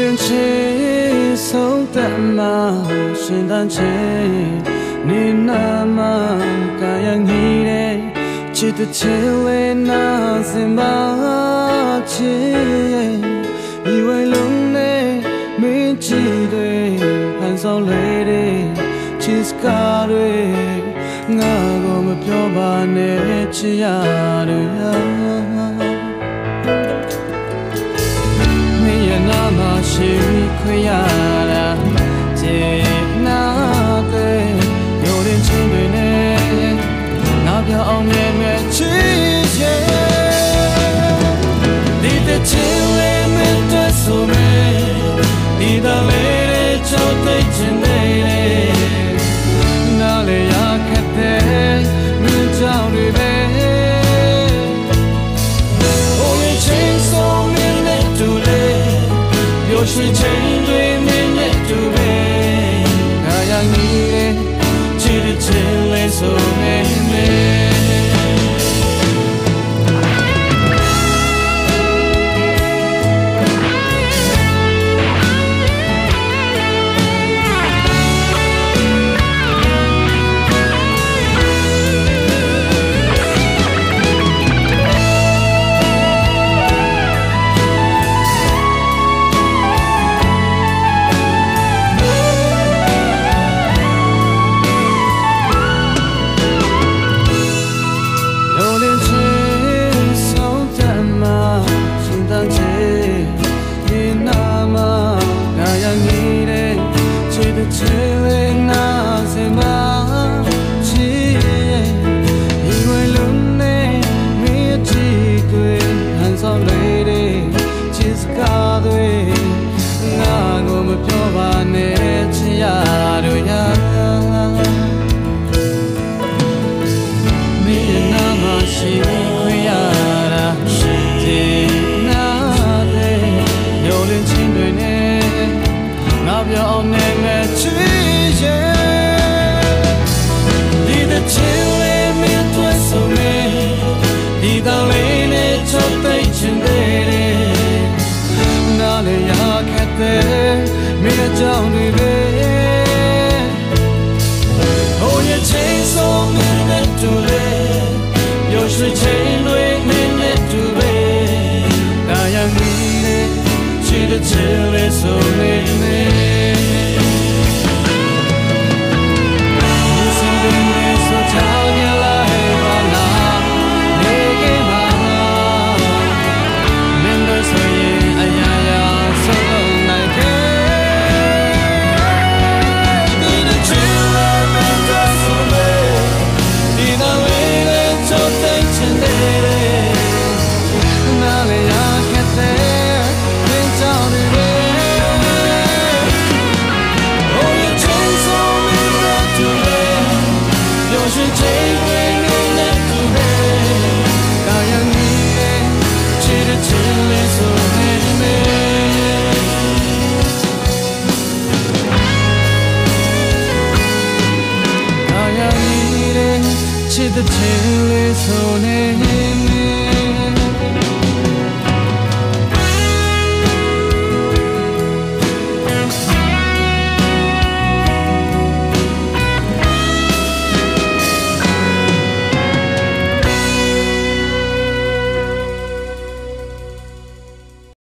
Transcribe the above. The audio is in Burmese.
ရင်ချေဆုံးသက်မှာရှင်တန်ချေနေနာမှာကာယငီးတဲ့ချစ်တဲ့ချေဝဲနာစင်ပါချေဒီဝဲလုံးနဲ့မင်းချီတွေဟန်ဆောင်လေးတွေချစ်ကားတွေငါကိုမပြောပါနဲ့ချစ်ရတယ်ရှိ ငါပြောင်းမြဲမြဲချစ်ရဲ့ဒီတဲ့ချစ်လေးမတဲ့ဆို ပြော မင်းအကြောင်းတွေပဲဟိုရဲ့ချင်းဆုံးမင်းနဲ့တူလေပြောရွှေချ ချစ်တဲ့ချင်းလေးဆိုနေ